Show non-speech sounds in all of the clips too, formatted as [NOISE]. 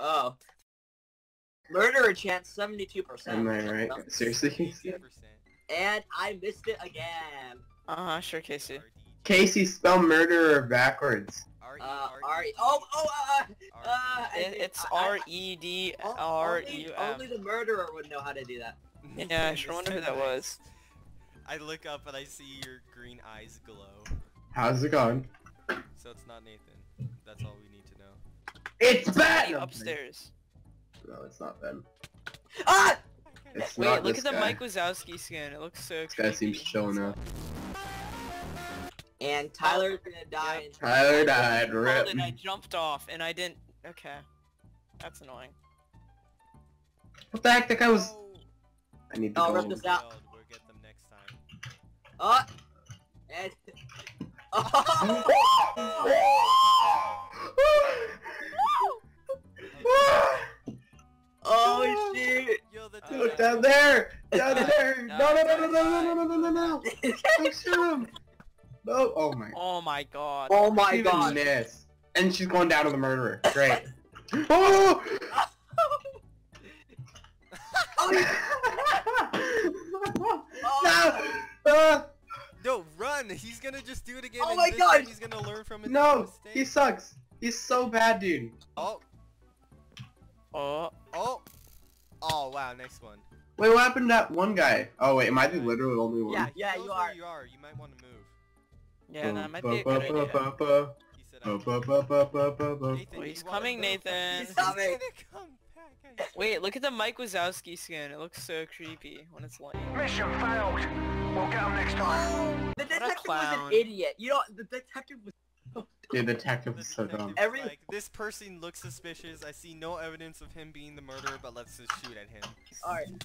Oh. Murderer chance 72%. Am I right? Seriously, And I missed it again. Uh-huh, sure, Casey. Casey, spell murderer backwards. RE, Uh, RD, Ari. Oh, oh, uh, RD. uh, It, it's I- I- R E D o- R only- U Only M. the murderer would know how to do that. Yeah, I sure wonder who that [LAUGHS] was. I look up and I see your green eyes glow. How's it going? So it's not Nathan. That's all we need to know. It's Somebody bad! upstairs. No, it's not Ben. Ah! It's Wait, not look this at the guy. Mike Wazowski skin. It looks so This guy seems creepy. chill enough. And Tyler's gonna die. in Tyler died, Oh, rip. then I jumped off and I didn't. Okay, that's annoying. What the heck? That guy was... Oh, I need to Oh, go. rip this out. failed. We'll get them next time. Oh! And... oh shit! Yo, the Look down there! Down [LAUGHS] there! No, No, no, no, no, no, no, no, no, no, no, no! Don't shoot him! No! Oh my... Oh my god. Oh my She god! missed. And she's going down to the murderer. Great. [LAUGHS] [LAUGHS] oh! Oh, no! Uh, No, run! He's gonna just do it again. Oh and my this God! He's gonna learn from his no! mistake. He sucks. He's so bad, dude. Oh, Oh, oh, oh! Wow, next one. Wait, what happened to that one guy? Oh wait, am I the literally only one? Yeah, yeah, you are. You are. You might want to move. yeah, that might be a good idea. Nathan, he's coming, Nathan. He's Coming. gonna come back. I Wait, look at the Mike Wazowski skin. It looks so creepy when it's light. Mission failed. We'll get them next time. The a detective was an idiot. You know, the detective was. [LAUGHS] Dude, the detective The is so dumb. Every- like, this person looks suspicious. I see no evidence of him being the murderer, but let's just shoot at him. Alright.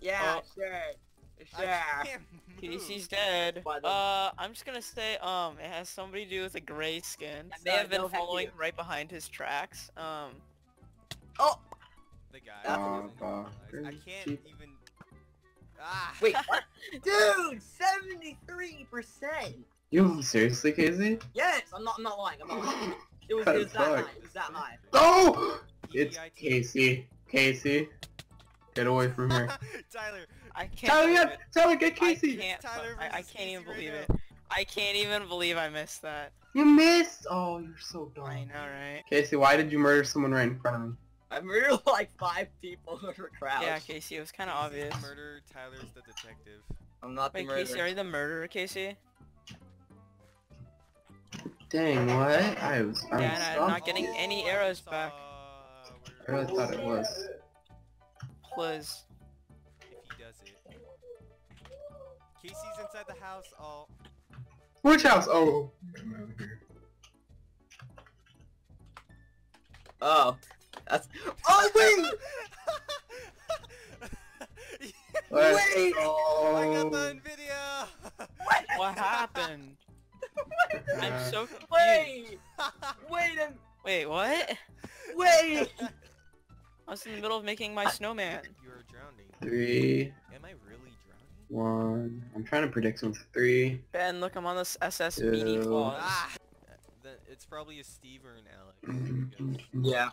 Yeah, Oh. sure. I Sure. can't. [LAUGHS] Casey's dead. Uh, I'm just gonna say, um, it has somebody to do with a gray skin. That May may have been have following right behind his tracks. Um, Oh! The guy. That doesn't was- realize- I can't even. Ah. Wait. [LAUGHS] Dude, 73%! You seriously, Casey? Yes, I'm not, I'm not lying, I'm not lying. It was, What it was that high, it was that high. Oh! It's Casey. Casey. Get away from here. [LAUGHS] Tyler. I can't. Tyler, believe yeah! Tyler, get Casey. I can't. Tyler I, I can't even Casey right believe now. it. I can't even believe I missed that. You missed! Oh, you're so dumb. I know, right? Casey, why did you murder someone right in front of me? I murdered [LAUGHS] like five people who were crouched. Yeah, Casey, it was kind of obvious. the murderer. Tyler's the detective. I'm not the Wait, murderer. Casey, are you the murderer, Casey? Dang, what? I was... I'm Yeah, and I'm not getting any Oh, arrows back. Uh, I really thought it was. Please. If he does it. Casey's inside the house. Oh. Which house? Oh. I'm over here. Oh. That's- [LAUGHS] Oh, wait! Let's Wait! go. I got the on video. What [LAUGHS] happened? I'm Uh, so confused. Wait! [LAUGHS] Wait a... Wait, what? Wait! I was in the middle of making my snowman. You are drowning. Three, Am I really drowning? one. I'm trying to predict something. Three. Ben, look, I'm on this SS meaty Ew. claws. Ah. Then it's probably a Steve or an Alex. Yeah.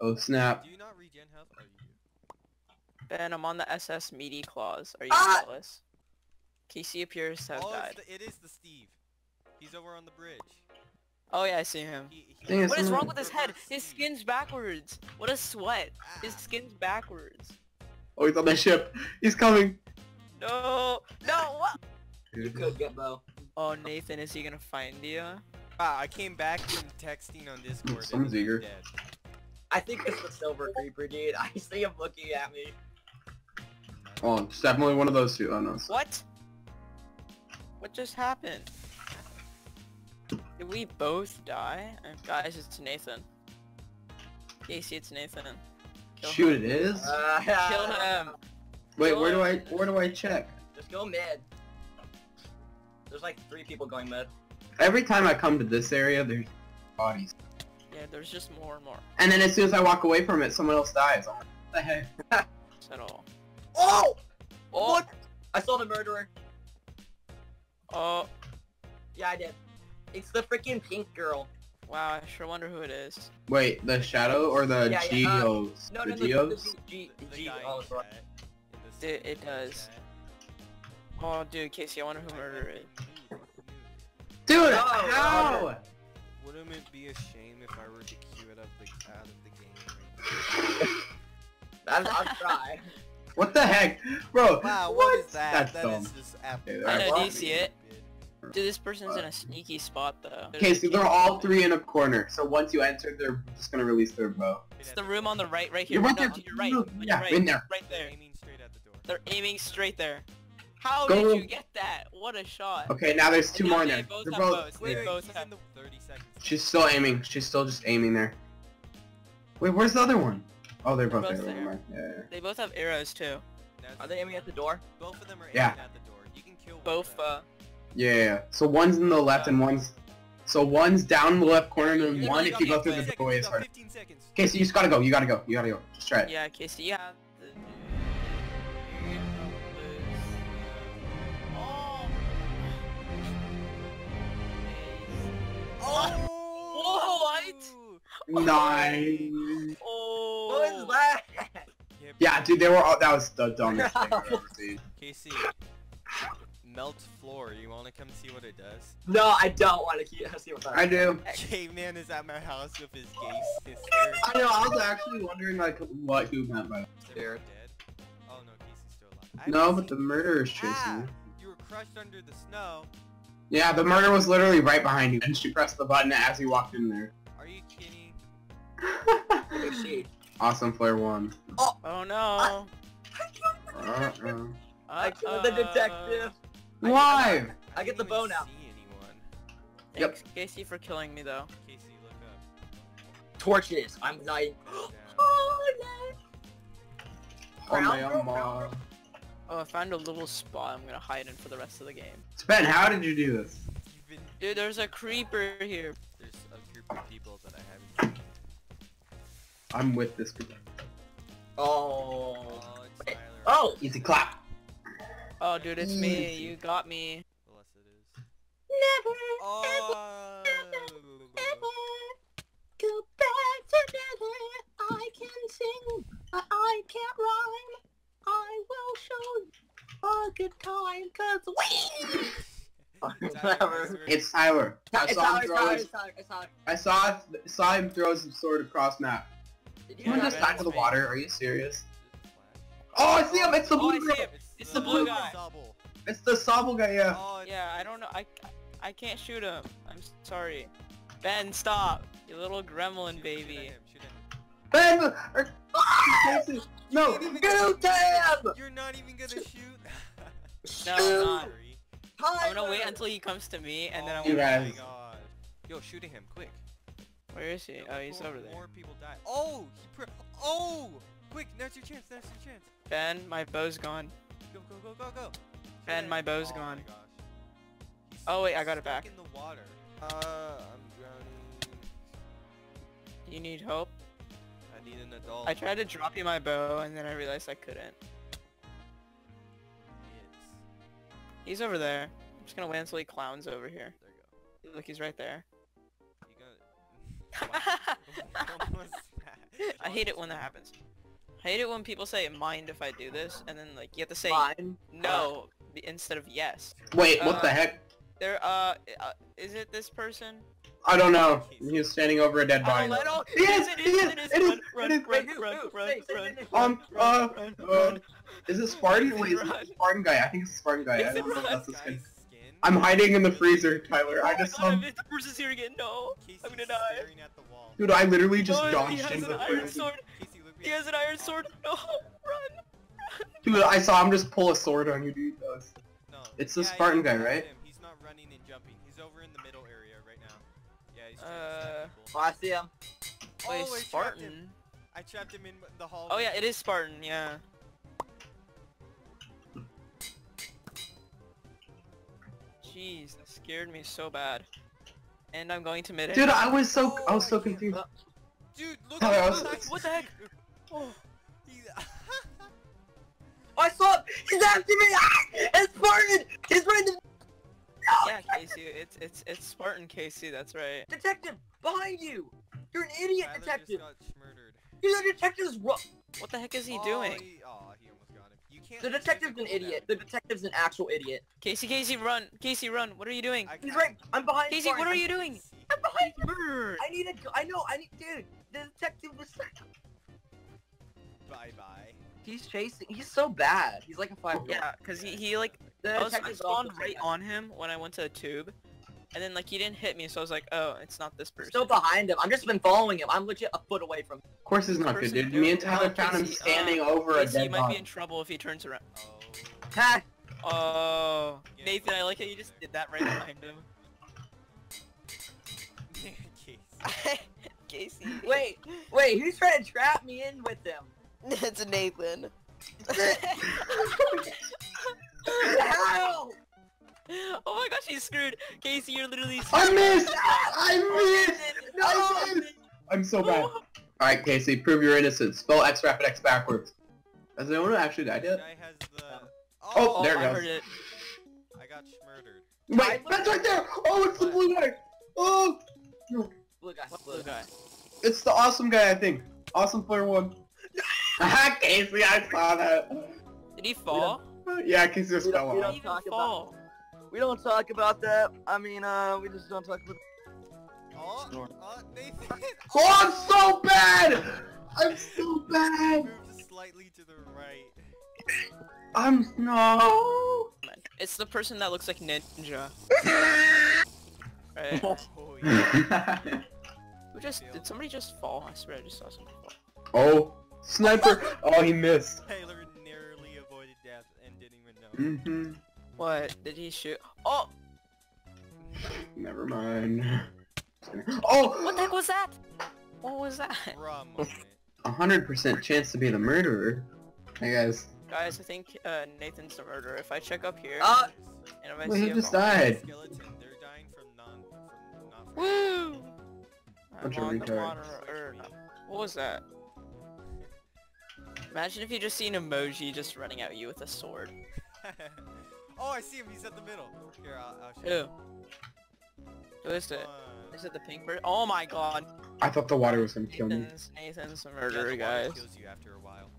Oh snap. Do you not regen health? Oh, you do. Ben, I'm on the SS meaty claws. Are you Ah! jealous? Casey appears to have Oh, died. it's the, it is the Steve. He's over on the bridge. Oh yeah, I see him. He, he What is wrong with his head? Reverse His skin's backwards. What a sweat. His Ah. skin's backwards. Oh, he's on the ship. He's coming. No, no, what? You could get Bo. Oh, Nathan, is he gonna find you? Wow, I came back from texting on Discord. Someone's eager. Dead. I think it's the silver creeper, dude. [LAUGHS] I see him looking at me. Oh, it's definitely one of those two. Oh no. it's- What? What just happened? Did we both die? Uh, guys, it's Nathan. Casey, it's Nathan. Kill Shoot, him. it is. Uh, [LAUGHS] Kill him. Wait, kill where do I where do I check? Just go mid. There's like three people going mid. Every time I come to this area, there's bodies. Yeah, there's just more and more. And then as soon as I walk away from it, someone else dies. I'm like, what the heck? [LAUGHS] At all. Oh! Oh, What? I saw the murderer. oh, Yeah, I did. It's the freaking pink girl. Wow, I sure wonder who it is. Wait, the shadow or the Yeah, yeah, uh, geos? No, the no, no, geos? the G, The G, guy oh, in sorry. chat, in the It- it chat. does. Oh, dude, Casey, I wonder who murdered it. Dude, No, how? no. Wouldn't it be a shame if I were to queue it up the, out of the game? I'll, I'll try. [LAUGHS] What the heck? Bro, Wow, what? what is that? That's That dumb. is just ab- Okay, I know, do you see it? Dude, this person's in a sneaky spot though. Okay, so they're all three in a corner. So once you enter, they're just gonna release their bow. It's the room on the right, right here. You're right No, there, on your right. no, on your yeah, right, in there. Right They're there. aiming straight at the door. They're aiming straight there. How Go. did you get that? What a shot. Okay, now there's two now more in they there. both They're have both. Wait, They wait, both have- in the 30 seconds. She's still aiming. She's still just aiming there. Wait, where's the other one? Oh, they're They're both both there. there. Yeah, yeah. They both have arrows too. Are they aiming at the door? Both of them are aiming Yeah. at the door. You can kill Both, of uh, Yeah, yeah, yeah. So one's in the left and one's. So one's down in the left corner and one if you go through the seconds, doorway you is got hard. 15. Okay, so you just gotta go. You gotta go. You gotta go. Just try it. yeah, Casey, you Oh! Whoa, what? Nine. Oh! What is that? Yeah, dude, they were all. That was the dumbest thing I've ever seen. [LAUGHS] Casey, melt floor. You want to come see what it does? No, I don't want to keep [LAUGHS] see what's I do. Caveman is at my house with his gay sister. I know. I was actually wondering like what who meant by. that. They're dead. Oh no, Casey's still alive. I No, but the seen- murderer is chasing Ah, you. you were crushed under the snow. Yeah, the murder was literally right behind you, and she pressed the button as he walked in there. Are you kidding? Where is [LAUGHS] [LAUGHS] awesome flare one. Oh, oh no! Uh-uh. I killed the detective. Why? I get the didn't bow now. See. Yep. Thanks, Casey, for killing me though. Casey, look up. Torches. I'm not. Down. [GASPS] Oh, no. Oh my oh, Brown, god. Oh, I found a little spot I'm gonna hide in for the rest of the game. Sven, how did you do this? Been Dude, there's a creeper here. There's a group of people that I haven't seen. I'm with this group. Oh. Oh, it's Wait. Tyler. Oh. Easy clap. Oh, dude, it's me. You got me. Unless it is. Never. Oh. Go you good time, cause we. Tyler, It's Tyler. I It's saw Tyler, him throw Tyler, his, Tyler, it's Tyler. I saw saw him throw his sword across map. Did you Someone Yeah, just man, died to the water. Are you serious? Oh, I see him. It's the Oh, blue see guy. him. It's the blue guy. Double. It's the Sobble guy. Yeah. Oh, Yeah, I don't know. I, I can't shoot him. I'm sorry. Ben, stop. You little gremlin Shoot at baby. him, shoot him. Ben. Er, [LAUGHS] or- Casey, No. You ain't Go gonna- You're not even gonna shoot. No, I'm not. Sorry. I'm gonna wait until he comes to me, and then I oh You will. guys. my god. Yo, shooting him, quick. Where is he? Oh, he's over there. More people die. Oh, he pr- Oh, quick! Now's your chance. Now's your chance. Ben, my bow's gone. Go, go, go, go, go. Ben, my him. bow's oh gone. My Oh, wait, I got it back. in the water. Uh, I'm drowning. You need help? I need an adult. I tried to drop you my bow, and then I realized I couldn't. He's over there. I'm just gonna wait until he clowns over here. There you go. Look, he's right there. You got. [LAUGHS] [LAUGHS] [LAUGHS] what? I hate it when that happens. I hate it when people say mind if I do this, and then like you have to say Fine. no b- instead of yes. Wait. What the Uh, heck? There, uh, uh, is it this person? I don't know. He was standing over a dead body. Oh, I don't. It is, It it is. is, It is. it is, Run, run, run, who, who? run, Say, say, run, run, Um, run, uh, uh. Is it Spartan? [LAUGHS] Wait, is it Spartan guy? I think it's Spartan guy. I don't know if that's his skin. I'm hiding in the freezer, Tyler. I Oh just saw. The person's here again. No. I'm gonna die. staring at the wall. Dude, I literally just no, he dodged has into an the iron freezer. sword. He has an iron sword. No, [LAUGHS] run. Dude, I saw him just pull a sword on you, dude. That was- No. It's the Spartan guy, right? He's not running and jumping. He's over in the middle Uh, to stab Oh, people. I see him. Oh, I he's trapped him. Spartan. I trapped him in the hall. Oh yeah, it is Spartan. Yeah. Jeez, that scared me so bad. And I'm going to mid. Dude, I was so I was so Oh, I confused. Dude, look [LAUGHS] at was- the What the heck? Oh. [LAUGHS] [LAUGHS] Oh, I saw him. He's after me. Ah! It's Spartan. He's right in Yeah, Casey, it's it's it's Spartan Casey. That's right. Detective, behind you! You're an idiot, Tyler detective! just got. You're the detective's ru- What the heck is he Oh, doing? He, oh, he almost got him. You can't. The detective's an physical idiot. The detective's an actual idiot. Casey, Casey, run! Casey, run! What are you doing? I He's can't right. I'm behind. Casey, Spartan. what are you doing? I'm behind. Murdered. I need a. I know. I need, dude. The detective was. [LAUGHS] Bye bye. He's chasing. He's so bad. He's like a five. Yeah, cause he he like The I, was, I detective's also spawned right on him when I went to the tube, and then like he didn't hit me, so I was like, oh, it's not this person. Still behind him. I've just been following him. I'm legit a foot away from. him. Of course it's not good, dude. Me and. Tyler Oh, found him standing uh, over a Casey, you dead might be in trouble if he turns around. Oh. Ha! Oh, Yeah. Nathan, I like how you just did that right behind him. Case. [LAUGHS] Casey. [LAUGHS] Wait, wait. Who's trying to trap me in with them? [LAUGHS] it's Nathan. How? [LAUGHS] Oh my gosh, he's screwed. Casey, you're literally I missed! I missed! [LAUGHS] Oh, I missed! I'm so bad. Oh. Alright, Casey, prove your innocence. Spell X rapid X backwards. Has anyone actually died This yet? guy has the. Oh, Oh, there oh, it I goes. heard it. I got murdered. Wait, that's right there! Oh, it's the blue guy! Oh! Blue guy. Blue guy? It's the awesome guy, I think. Awesome player one. Haha, [LAUGHS] Casey, I saw that. Did he fall? [LAUGHS] Yeah, Casey just We don't- fell we off. did don't even talk about- We don't talk about that. I mean, uh, we just don't talk about. Oh, oh, Nathan. [LAUGHS] Oh, I'm so bad! I'm so bad! Moved slightly to the right. I'm no. It's the person that looks like Ninja. Right. [LAUGHS] Oh yeah. Who just did somebody just fall? I swear I just saw somebody fall. oh, sniper! Oh, he missed. Taylor Mm-hmm. What? Did he shoot? Oh! Never mind. [LAUGHS] Oh! What the heck was that? What was that? A hundred percent chance to be the murderer. Hey guys. Guys, I think uh, Nathan's the murderer. If I check up here, Uh, and if I Wait, see he just died. Skeleton, they're dying from non, from not Woo! I'm Bunch of on the water, or. What was that? Imagine if you just see an emoji just running at you with a sword. [LAUGHS] oh, I see him. He's at the middle. Here, I'll, I'll show Who? you. Who is it? One. Is it the pink bird? Oh my god. I thought the water was gonna kill me. Nathan's, Nathan's a Yeah, the murderer, water guys. kills you after a while.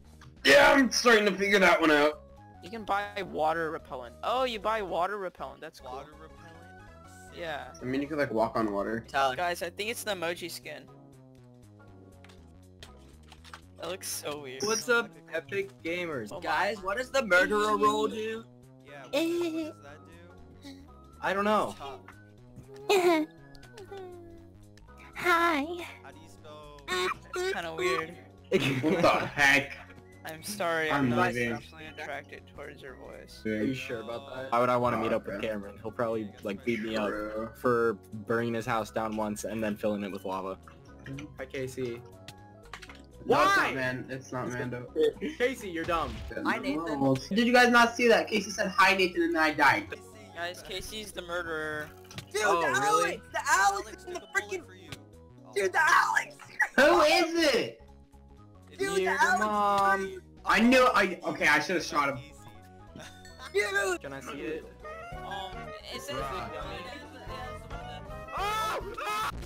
Yeah, I'm starting to figure that one out. You can buy water repellent. Oh, you buy water repellent. That's cool. Water repellent. Yeah. I mean, you could like walk on water. Tyler. Guys, I think it's the emoji skin. That looks so weird. What's up, Epic Gamers? Oh Guys, what does the murderer eh. role do? Yeah. What, what does that do? I don't know. [LAUGHS] Hi. How do you spell? It's kind of weird. What the heck? I'm sorry, I'm I'm, not leaving. attracted towards your voice. Are you sure about that? Why would I want to meet Oh, up with. Cameron? He'll probably like beat me up for burning his house down once and then filling it with lava. Hi Casey. No, it's Why? not man. It's not Mando. [LAUGHS] Casey, you're dumb. Hi, Nathan. Did you guys not see that? Casey said hi Nathan and then I died. Guys, Casey's the murderer. Dude, Oh, the really? Alex! The Alex Alex in the took a bullet freaking... for you. Oh, Dude, the Alex! Who is it? it's Dude, the Alex! mom. I knew. I okay. I should have shot him. [LAUGHS] Dude! Can I see it? Um, is it Bruh. [LAUGHS]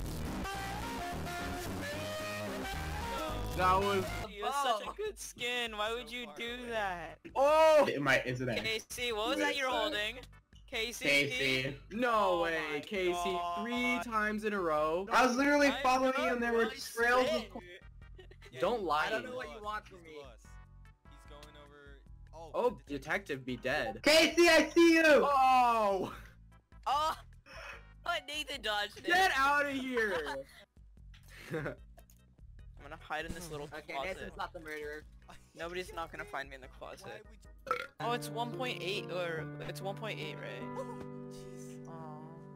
That was. You have such a good skin. Why would you do that? Oh It might. Is it that? Casey, what was that you're holding? Casey. Casey. no Oh way, my Casey! Three times in a row. I was literally I following know you and there were trails of. said. Yeah, Don't lie. he's I don't know what you bus, want from me. bus. He's going over. Oh. Oh, the detective be dead. Casey, I see you. Oh! Oh! What Nathan dodged it. Get out of here! [LAUGHS] [LAUGHS] I'm gonna hide in this little Okay, closet. Nathan's not the murderer. Nobody's not gonna find me in the closet. Oh, it's 1.8 or it's 1.8, right? Oh.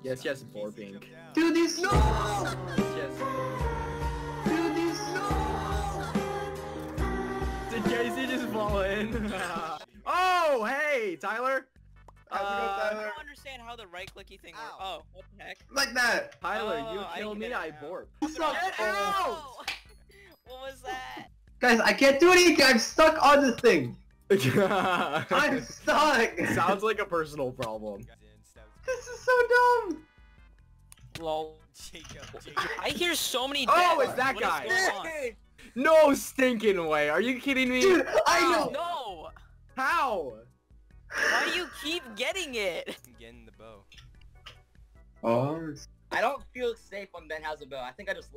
yes, yes, Casey, Borbink. jump down. Do these no. Yes. Do these no. Did Casey just fall in? [LAUGHS] oh, hey, Tyler! How's it Uh, I don't understand how the right clicky thing works. Ow. Oh, what the heck? Like that. Tyler, Oh, you I kill get me, I now. borp. Get Oh! What was that? Guys, I can't do anything. I'm stuck on this thing. I'm [LAUGHS] I'm stuck. Sounds like a personal problem. Got in, stabbed This is so dumb. Lol. Jacob, Jacob. I hear so many Oh, deaths. it's that What is guy. going? No stinking way. Are you kidding me? Dude, I Ow. know. No! How? Why do you keep getting it? I'm getting the bow. Oh, I don't feel safe when Ben has a bow. I think I just.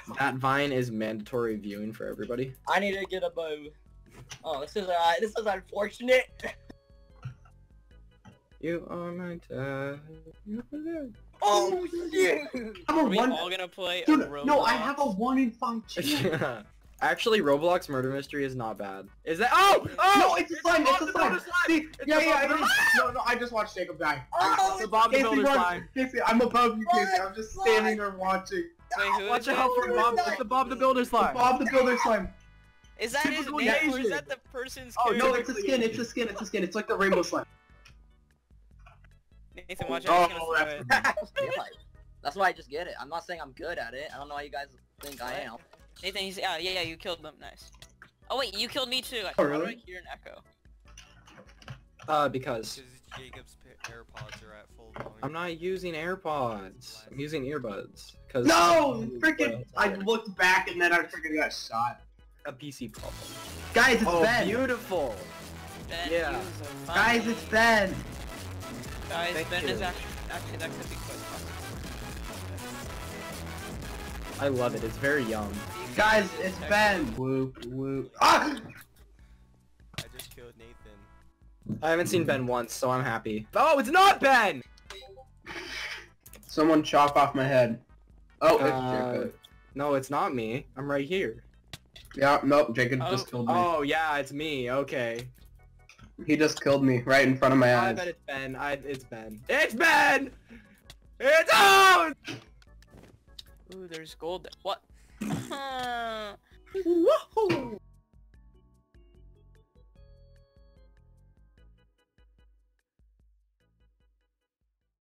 [LAUGHS] That vine is mandatory viewing for everybody. I need to get a bow. Oh, this is uh, this is unfortunate. [LAUGHS] You are my dad. You are my Oh shit! I'm Are we one. all gonna play Dude, Roblox? no, I have a one in five chance. dad. [LAUGHS] Actually, Roblox Murder Mystery is not bad. Is that? Oh! Oh! no, it's a slime. It's a Bob slime. See, It's yeah, yeah. Bob the. No, no. I just watched Jacob die. Oh, It's the Bob the Casey, Builder slime. Casey, I'm above you, Casey. I'm just standing there watching. Wait, who Watch is out for Bob. It's the Bob the Builder slime. Bob the Builder slime. Is that his Typical name or is that the person's Oh no, it's a skin. It's a skin. It's a skin. It's like the rainbow slime. Nathan, watch out. Oh, gonna that's. [LAUGHS] That's why I just get it. I'm not saying I'm good at it. I don't know why you guys think I am. Nathan, he's yeah, yeah, yeah. You killed them. Nice. Oh wait, you killed me too. Oh, really? I hear an echo? Uh, because Because Jacob's AirPods are at full volume. I'm not using AirPods. I'm using earbuds. Cause No, freaking! I looked back and then I freaking got shot. a PC problem. Guys, it's Oh, Ben. beautiful. Ben, Yeah. use a phone. Guys, it's Ben. Guys, Thank Ben you. is actually actually that could be quite I love it. It's very young. Guys, it's Ben. Whoop whoop. Ah! I just killed Nathan. I haven't seen Ben once, so I'm happy. Oh, it's not Ben! Someone chop off my head. Oh, it's Uh, Jacob. no, it's not me. I'm right here. Yeah, nope, Jacob Oh. just killed me. Oh, yeah, it's me. Okay. He just killed me right in front of my I eyes. I bet it's Ben. I, it's Ben. It's Ben! It's out! Ooh, there's gold. What? [LAUGHS] Huh.